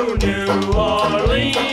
New Orleans.